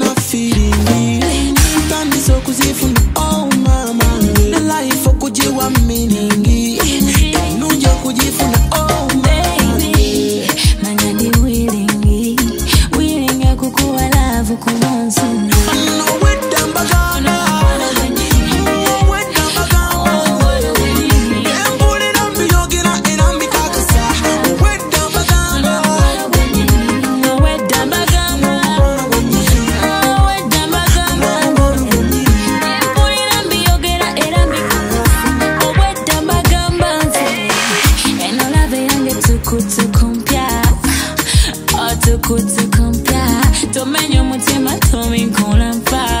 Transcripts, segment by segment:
not feeding me. Tomenya omutima tominkola mpa.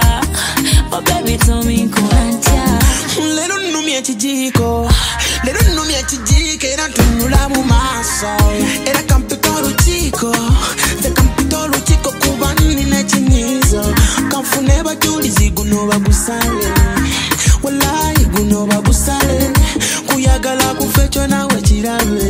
Oh baby tominkola ntya lero nnumya ekijiiko lero nnumya ekijiiko era ntunula mu maaso. Era kampita olukiiko ze kampita olukiiko kuba nina ekinyiizo kanfune bajulizi guno bagusale walayi guno bagusale. Kuyagala kufe kyo nawe kirabe